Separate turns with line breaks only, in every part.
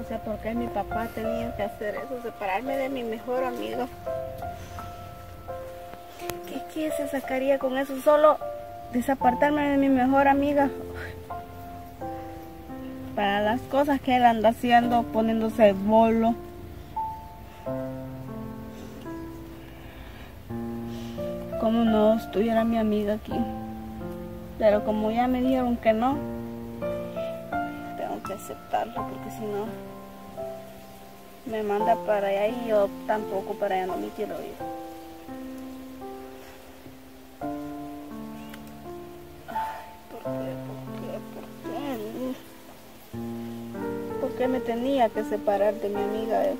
no sé por qué mi papá tenía que hacer eso, separarme de mi mejor amiga. ¿Qué, qué se sacaría con eso? Solo desapartarme de mi mejor amiga. Para las cosas que él anda haciendo, poniéndose bolo. Como no estuviera mi amiga aquí. Pero como ya me dijeron que no, aceptarlo porque si no me manda para allá y yo tampoco para allá no me quiero ir. Ay, ¿por qué? ¿Por qué? ¿Por qué? ¿Por qué me tenía que separar de mi amiga? Es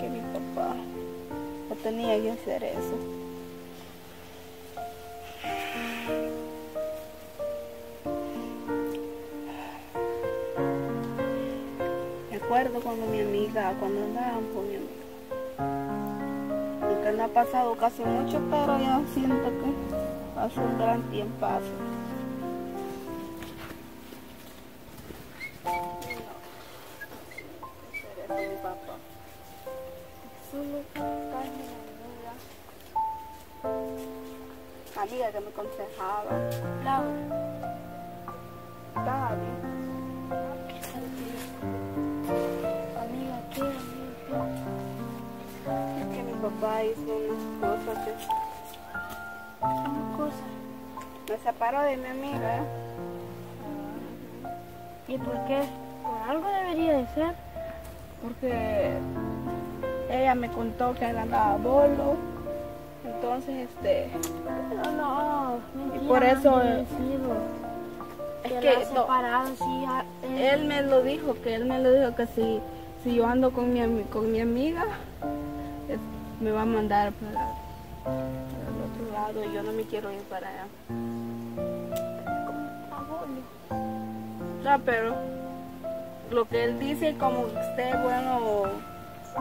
que mi papá no tenía que hacer eso. Me acuerdo cuando mi amiga, cuando andaban con mi amiga. Aunque no ha pasado casi mucho, pero yo siento que hace un gran tiempo. amiga. Que me aconsejaba.
Laura,
Estaba bien. Papá hizo unas cosas que
¿qué? Una cosa.
me separó de mi amiga.
¿Y por qué? Por algo debería de ser.
Porque ella me contó que él andaba bolo. Entonces, este.
No, no, mentira,
Y por eso. Es
Que
que no,
separaron, sí. eh,
él me lo dijo, que él me lo dijo que si, si yo ando con mi, con mi amiga, me va a mandar para, para el otro lado y yo no me quiero ir para allá. No, pero lo que él dice, como esté bueno,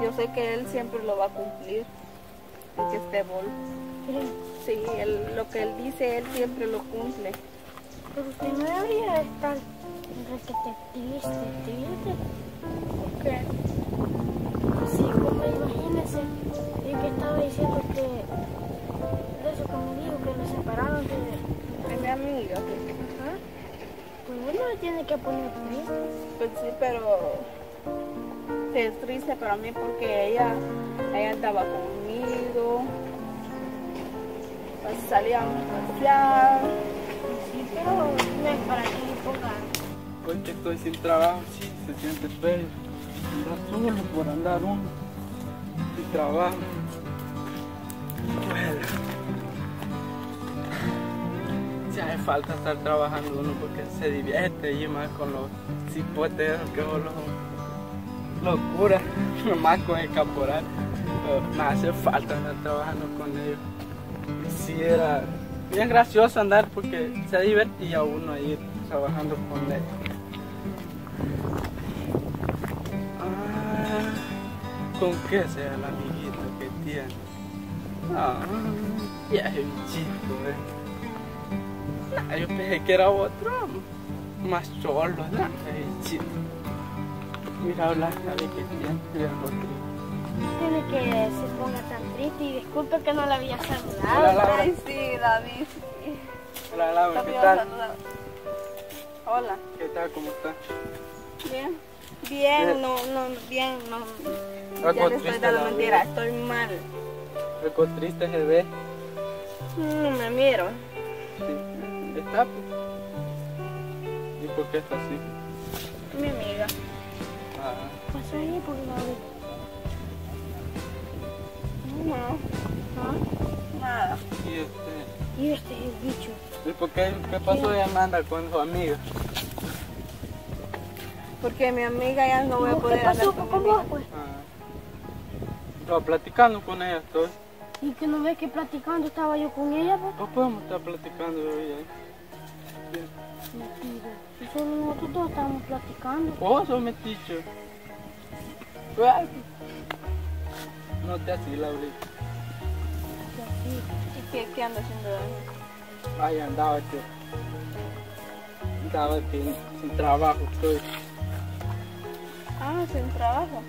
yo sé que él siempre lo va a cumplir, el que esté.
¿Cree?
Sí, él, lo que él dice, él siempre lo cumple.
Pero usted no debería estar requete triste, triste.
¿Por qué?
Como imagínese, yo que estaba diciendo que de eso que me dijo, que nos separaron de...
Es mi amiga.
¿Ah? Pues uno le tiene que poner triste.
Pues sí, pero es triste para mí porque ella, ella andaba conmigo, pues salíamos a pasear.
Sí, pero no es para que le pongan.
Hoy que estoy sin trabajo, sí, se siente feo. Andar solo por andar uno. Trabajo. Bueno. Sí hace falta estar trabajando uno porque se divierte y más con los cipoteros que son locura, más con el caporal. Me hace falta andar trabajando con ellos. Sí era bien gracioso andar porque se divertía uno ahí trabajando con ellos. ¿Con qué sea el amiguito que tiene? Ah, ya es bichito, eh. Nah, yo pensé que era otro, más solo, nah, es bichito. Mira la cara que tiene, mira
Tiene que se ponga tan triste y disculpe que no la había
Hola,
saludado.
Laura.
Ay, sí, David. sí.
Hola Laura, ¿qué tal?
Hola.
¿Qué tal? ¿Cómo está?
Bien. Bien, no, no, bien, no.
Algo
Ya estoy dando
la
mentira,
vida.
estoy mal.
Algo triste se ve.
No me miro.
Sí. ¿Está? pues? ¿Y por qué está así?
Mi amiga.
Ah,
Pasó ahí porque la vi.
No,
¿Ah?
nada.
y este...
Y este es el bicho.
¿Y por qué? ¿Qué pasó de Amanda con su amiga?
Porque mi amiga ya no voy a
¿Qué
poder
pasó
hablar con mi amiga.
pues?
Ah. Estaba platicando con ella, estoy.
Y que no ves que platicando estaba yo con ella, pues.
No podemos estar platicando de ella.
Mentira. Y solo nosotros dos estábamos platicando.
Vos sos. No te así, Laurita.
Y así.
¿Y qué, qué anda haciendo David?
Ahí andaba que. Andaba que sin trabajo estoy.
Ah, sin trabajo.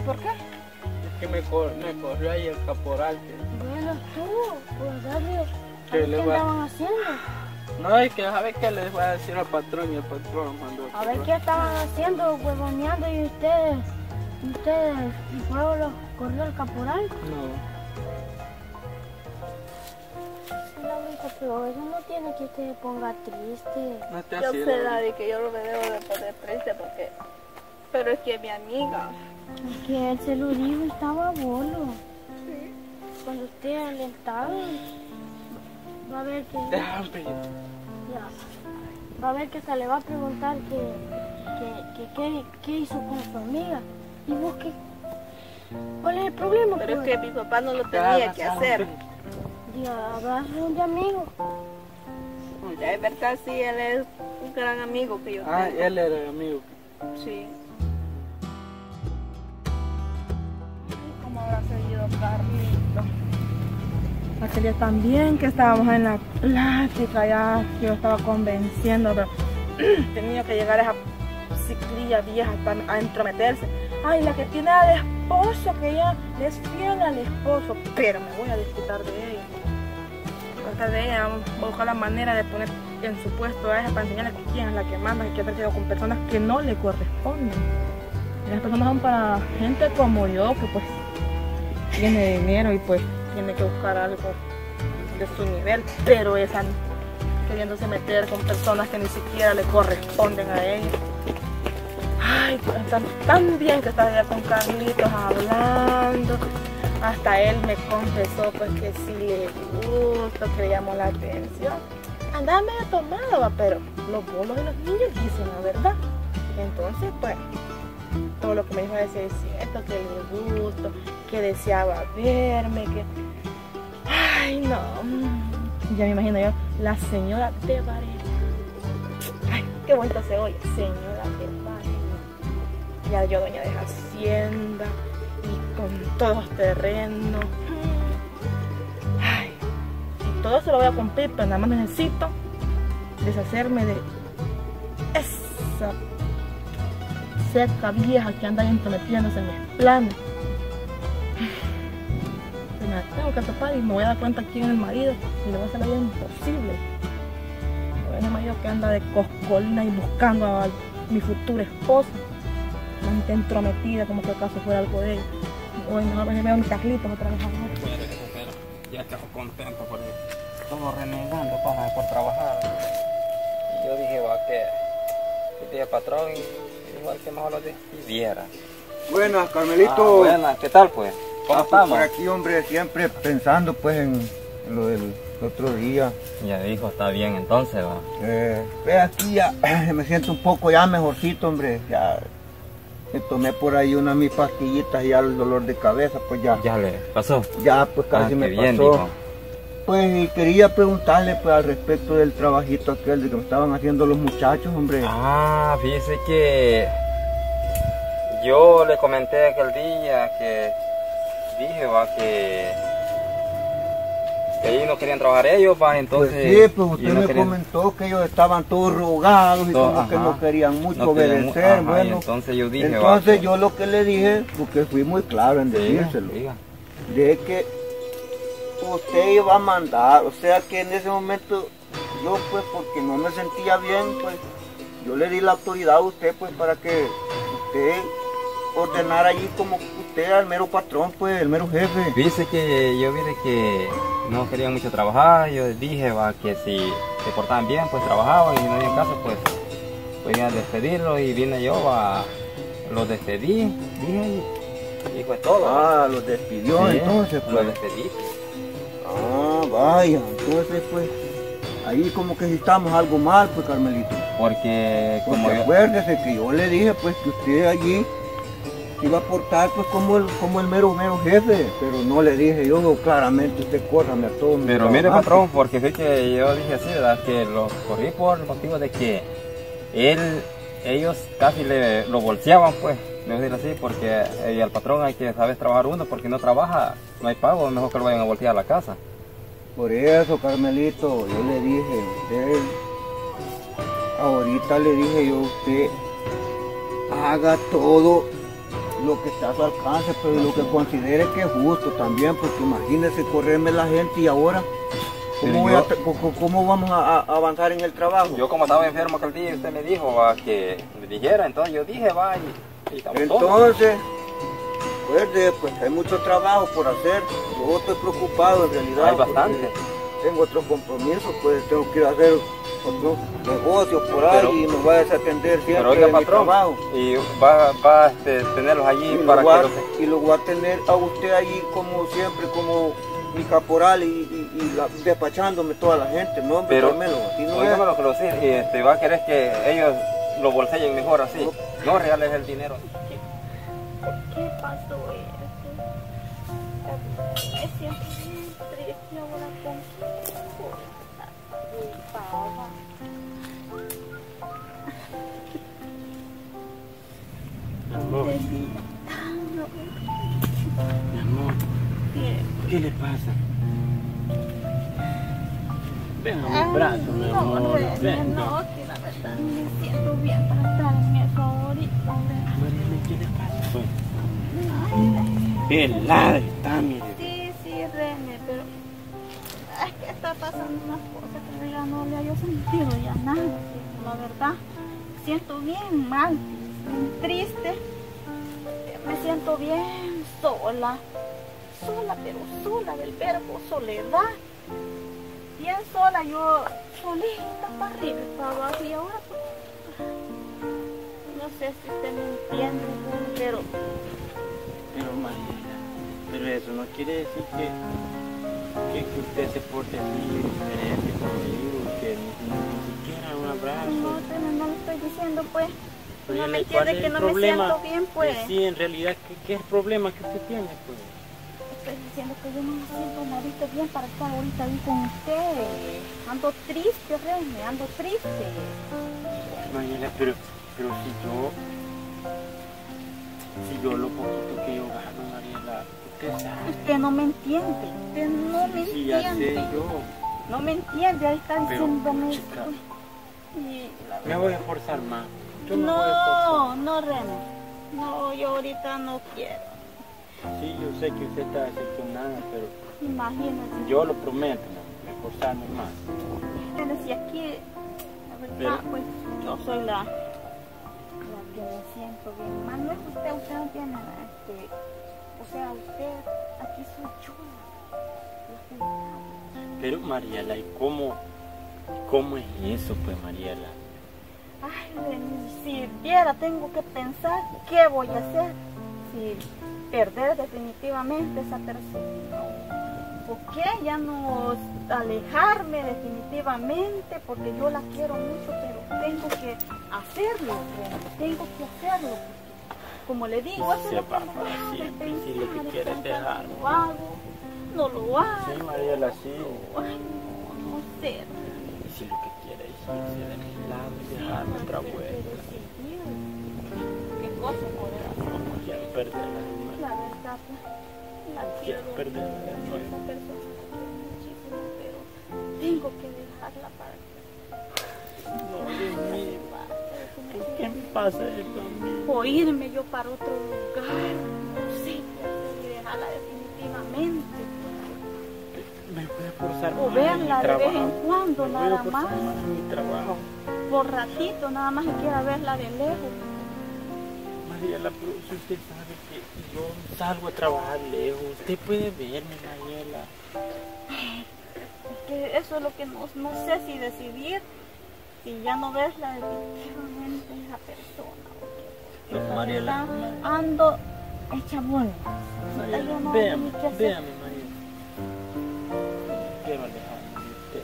¿Y por qué?
Es que me, cor- me corrió ahí el caporal. Que,
Bueno, tú, pues a
¿Qué
ver
le
estaban haciendo?
no, es que sabe qué les voy a decir al patrón y el patrón mandó.
A ver qué estaban haciendo, huevoneando y ustedes, ustedes, y luego los corrió el caporal.
No.
Pero eso no tiene que se ponga triste.
No esté
Yo sé, que yo lo debo de poner triste porque... Pero es que es mi amiga.
Es que él se lo dijo y estaba bolo. Cuando esté alentado, va a ver que...
Déjame.
Ya. Va a ver que hasta le va a preguntar que, que, que, qué- hizo con su amiga. ¿Y vos qué? ¿Cuál es el problema?
Pero es
pues?
que mi papá no lo tenía que hacer.
Diga, agarre un de amigo.
Ya es verdad, sí, él es un gran amigo que yo
Ah,
tengo.
él era el amigo.
Sí. Habrá seguido Carlito?
Aquel día también que estábamos en la plática, ya yo estaba convenciendo, pero tenía que llegar esa ciclilla vieja a entrometerse. Ay, la que tiene al esposo, que ella es fiel al esposo, pero me voy a desquitar de ella. Aparte de ella, vamos a buscar la manera de poner en su puesto a ella para enseñarle quién es la que manda que ha con personas que no le corresponden. Las personas son para gente como yo, que pues tiene dinero y pues tiene que buscar algo de su nivel, pero esa queriéndose meter con personas que ni siquiera le corresponden a ella. Ay, pues, tan, tan bien que estaba allá con Carlitos hablando. Hasta él me confesó pues que sí le gustó, que le llamó la atención. Andaba medio tomado, pero los bolos de los niños dicen la verdad. Entonces, pues, todo lo que me dijo decía es cierto, que le gustó, que deseaba verme, que... Ay, no. Ya me imagino yo, la señora de Varela. Ay, qué bonita se oye, señora de Varela. Ya yo dueña de hacienda y con todos terrenos. Ay, y todo eso lo voy a cumplir, pero nada más necesito deshacerme de esa seca vieja que anda entrometiéndose en mis planes. Me tengo que topar y me voy a dar cuenta quién es el marido y le voy a hacer la vida imposible. Me ese marido que anda de coscolina y buscando a mi futura esposa. Más entrometida como que acaso fuera algo de ella. Hoy mejor me veo a mi Carlitos otra vez ahora.
Pero, pero, ya quedo contento por eso. Todo renegando para por trabajar. Y yo dije, va, que que dije patrón y igual que mejor lo despidiera.
Buenas,
Ah,
Carmelito.
buenas, ¿qué tal pues? ¿Cómo
Ah, pues, por aquí, hombre, siempre pensando pues en, en lo del otro día.
Ya dijo, está bien entonces, va.
Eh, ve aquí ya me siento un poco ya mejorcito, hombre. Ya me tomé por ahí una de mis pastillitas y ya el dolor de cabeza, pues ya, ya,
Ya le pasó.
pues casi
Ah,
me
bien,
pasó.
dijo.
Pues quería preguntarle pues al respecto del trabajito aquel de que me estaban haciendo los muchachos, hombre.
Ah, fíjese que yo le comenté aquel día que dije, va, que, que ellos no querían trabajar ellos, va,
Pues
entonces...
sí, pues usted
no
me
querían-
comentó que ellos estaban todos rogados y
Todo,
como que no querían mucho
no querían mu-
obedecer,
ajá,
bueno.
entonces yo dije,
Entonces yo lo que le dije, porque fui muy claro en decírselo,
diga.
de que usted iba a mandar, o sea que en ese momento yo pues porque no me sentía bien, pues yo le di la autoridad a usted pues para que usted ordenara allí como usted al mero patrón, pues el mero jefe.
Dice que yo vi de que no querían mucho trabajar, yo dije va, que si se portaban bien, pues trabajaban y si no había caso, pues podían despedirlo y vine yo, va, los despedí, dije, y, fue todo.
Ah, los despidió
Sí,
entonces
los
pues.
despedí.
Ah, vaya, entonces pues ahí como que estamos algo mal pues Carmelito.
Porque como
Porque
yo,
acuérdese que yo le dije pues que usted allí iba a portar pues como el, como el mero mero jefe, pero no le dije yo claramente usted córrame a todos.
pero mire patrón, porque fue que yo dije así, ¿verdad? Que lo corrí por el motivo de que él, ellos casi le, lo bolseaban pues, le voy a decir así, porque eh, al patrón hay que saber trabajar uno, porque no trabaja, no hay pago, mejor que lo vayan a voltear a la casa.
Por eso Carmelito, yo le dije, usted ahorita le dije yo a usted, haga todo lo que está a su alcance, pero lo que considere que es justo también, porque imagínese correrme la gente y ahora, ¿cómo,
Pero
voy
yo-
a te- cómo- vamos a, a avanzar en el trabajo?
Yo como estaba enfermo aquel día, usted me dijo va, que le dijera, entonces yo dije, va, y, y.
Entonces, recuerde, pues hay mucho trabajo por hacer. Yo estoy preocupado en realidad.
Hay bastante.
Tengo otros compromisos, pues tengo que ir a hacer otros negocios por ahí
Pero-
y me voy a desatender siempre
Pero oiga,
de mi
patrón,
trabajo.
y va, va a este, tenerlos allí
Y lo,
para que los...
y lo voy a tener a usted allí como siempre, como mi caporal y, y- y la- despachándome toda la gente, ¿no? hombre,
Pero,
Carmelo, así no
lo que lo este, va a querer que ellos lo bolsellen mejor así. No regales el dinero.
¿Por qué pasó esto? Me siento bien triste ahora con
Amor, mi amor, ¿qué le pasa? Ven a mi brazo, mi amor,
No, René,
ven.
no, que la verdad me siento bien ahorita. René.
Mariana, ¿qué le pasa? Pues? Pelada está, mire.
Está pasando unas cosas que ya no le haya sentido ya nada, la verdad. Siento bien mal, bien triste, me siento bien sola, sola, pero sola del verbo soledad. Bien sola, yo solita para arriba para abajo y ahora pues, no sé si usted me entiende, pero
Pero Mariela, pero eso no quiere decir que, que, que usted se porte así diferente conmigo, que ni, siquiera un
No,
abrazo.
pero no lo estoy diciendo, pues. No me
¿cuál
entiende que no me siento bien, pues.
Sí, en realidad, ¿qué, qué es el problema que usted tiene? Pues?
Estoy diciendo que yo no me siento nadita bien para estar ahorita ahí con usted. Ando triste, René, ando triste.
Mariela, pero, pero si yo, si yo lo poquito que yo gano, Mariela, usted
no me entiende, usted no me
Sí, ya sé
entiende.
yo.
No me entiende, ahí está diciéndome
chica.
Y
Me voy a esforzar más. Yo me voy a esforzar.
No, no, René. No, yo ahorita no quiero.
Sí, yo sé que usted está decepcionada, pero
Imagínate.
yo lo prometo, ¿no? esforzarme más.
Pero si aquí, la verdad,
Pero-
pues yo soy la, la que me siento bien mal. No es usted, usted no tiene, este, o sea, usted, aquí soy yo.
Pero Mariela, ¿y cómo, cómo es eso, pues Mariela?
Ay, si viera, tengo que pensar qué voy a hacer si perder definitivamente esa persona. ¿Por qué ya no alejarme definitivamente? Porque yo la quiero mucho, pero tengo que hacerlo, René, tengo que hacerlo. Como le digo, eso es
para siempre, si lo que
y
quiere es
pensar,
dejarme.
Lo hago, no lo hago.
Sí, Mariela, sí.
Ay, no, no sé.
Y si lo que quiere es irse de mi lado y dejarme otra vuelta.
¿Qué cosa poder hacer?
No quiero perderla.
La verdad, la
No
quiero
quiero perderla de nuevo.
esa persona la quiero muchísimo, pero tengo que dejarla para que
No, Dios mío, qué me pasa esto a mí?
o irme yo para otro lugar, no sé, y dejarla definitivamente.
Me voy a esforzar
O verla de vez en cuando,
Me
nada más.
más mi trabajo.
Por ratito, nada más que quiera verla de lejos.
Mariela, pero si usted sabe que yo salgo a trabajar lejos, usted puede verme, Mariela.
Es que eso es lo que no, no sé si decidir, si ya no verla definitivamente esa persona. La
Mariela.
Ando hecha bola.
Mariela,
no
véame, véame, Mariela. Quiero alejarme de.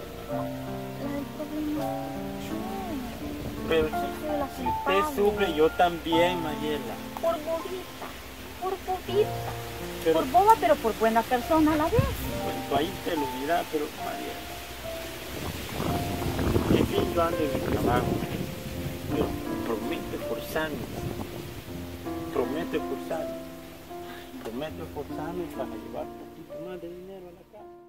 Pero si,
la
si usted sufre, yo también, Mariela.
Por bobita, por bobita.
Pero
Por boba, pero por buena persona a la vez.
bueno, ahí te lo dirá, pero Mariela. En fin, yo ando en mi trabajo, pero prometo. Prometo. Prometo para llevar un poquito más de dinero a la casa.